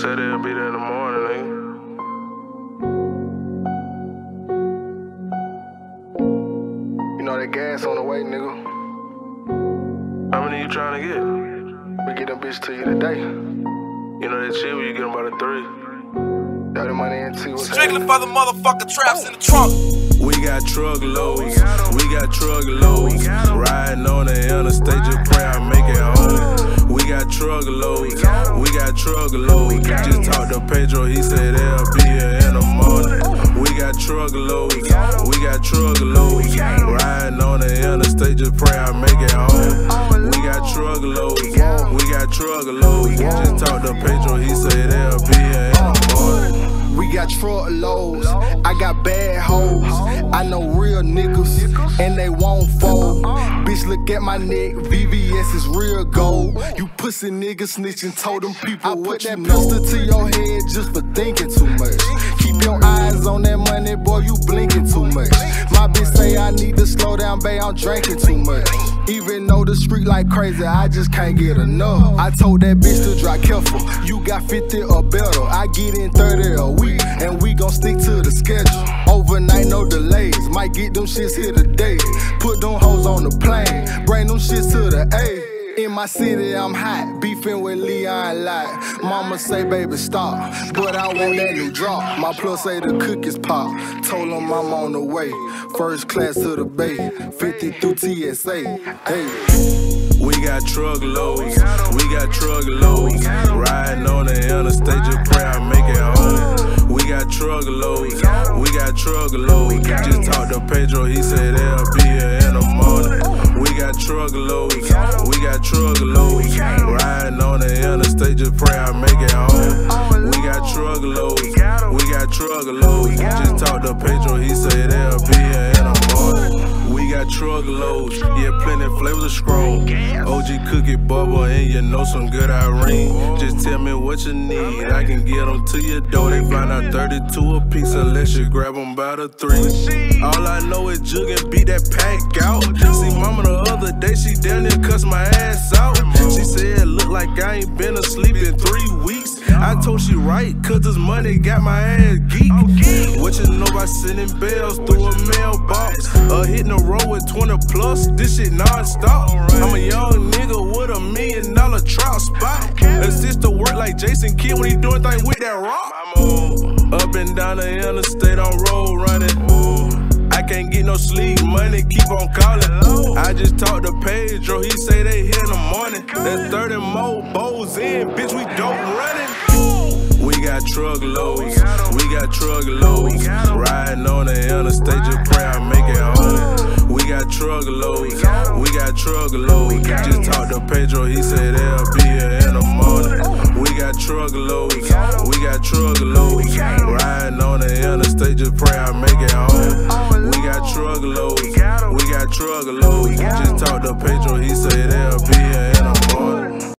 Said they'll be there in the morning, nigga. You know that gas on the way, nigga. How many you trying to get? We get them bitch to you today. You know that shit where you get them by the three. Strictly for the motherfucker traps in the trunk. We got truck loads, we got truck loads. Riding on the interstate, just pray I make it home. We got truck loads, we got truck loads. Just talked to Pedro, he said they'll be here in the morning. We got truck loads, we got truck loads. Riding on the interstate, just pray I make it home. We got truck loads, we got truck loads. Just talked to Pedro, he said they'll be here in the morning. Truck loads, I got bad hoes. I know real niggas, and they won't fold. Bitch, look at my neck, VVS is real gold. You pussy niggas snitching, told them people I what put that pistol to your head just for thinking too much. Your eyes on that money, boy, you blinking too much. My bitch say I need to slow down, babe, I'm drinking too much. Even though the street like crazy, I just can't get enough. I told that bitch to drive careful. You got 50 or better. I get in 30 a week, and we gon' stick to the schedule. Overnight, no delays. Might get them shits here today. In my city, I'm hot, beefing with Leon Light. Mama say, baby, stop, but I want that new drop. My plus say the cookies pop. Told him I'm on the way. First class to the bay, 50 through TSA. Hey. We got truck loads, we got truck loads. Riding on the interstate, just pray I make it home. We got truck loads, we got truck loads. Just talked to Pedro, he said they'll be here in the morning. We got truck loads, got truck loads. Riding on the interstate, just pray I make it home. We got truck loads, we got truck loads. Just talked to Pedro, he said they'll be here in the morning. We got truck loads, yeah, plenty flavors of strong. OG cookie bubble, and you know some good Irene. Just tell me what you need, I can get them to your door. They find out 32 a piece unless you grab them by the three. All I I ain't been asleep in three weeks. I told she right, cause this money got my ass geek. What you know about sending bells through a mailbox? Or hitting a road with 20 plus, this shit non-stop. I'm a young nigga with a million dollar trout spot. Assist to work like Jason Kidd when he doing things with that rock. Up and down the interstate on road can't get no sleep, money keep on calling. I just talked to Pedro, he say they here in the morning. There's 30 more bows in, bitch, we dope running. We got truck loads, we got truck loads. Riding on the interstate, just pray I make it home. Got truck loads, we got truck loads. Just talked to Pedro, he said they'll be here in the morning. We got truck loads, we got truck loads. Riding on the interstate, just pray I make it home. We got truck loads, we got truck loads. Just talked to Pedro, he said